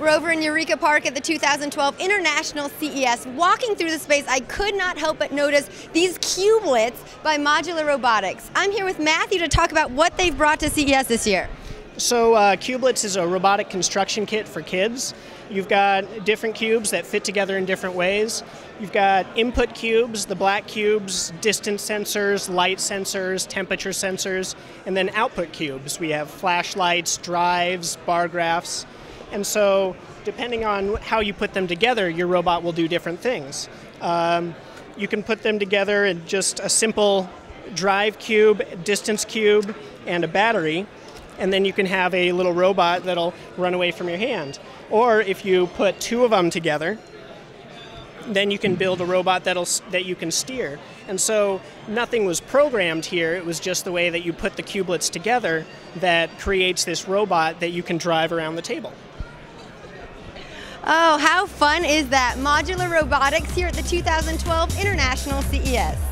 We're over in Eureka Park at the 2012 International CES. Walking through the space, I could not help but notice these cubelets by Modular Robotics. I'm here with Matthew to talk about what they've brought to CES this year. So uh, Cubelets is a robotic construction kit for kids. You've got different cubes that fit together in different ways. You've got input cubes, the black cubes, distance sensors, light sensors, temperature sensors, and then output cubes. We have flashlights, drives, bar graphs. And so, depending on how you put them together, your robot will do different things. Um, you can put them together in just a simple drive cube, distance cube, and a battery, and then you can have a little robot that'll run away from your hand. Or if you put two of them together, then you can build a robot that'll that you can steer. And so nothing was programmed here. It was just the way that you put the cubelets together that creates this robot that you can drive around the table. Oh, how fun is that? Modular Robotics here at the 2012 International CES.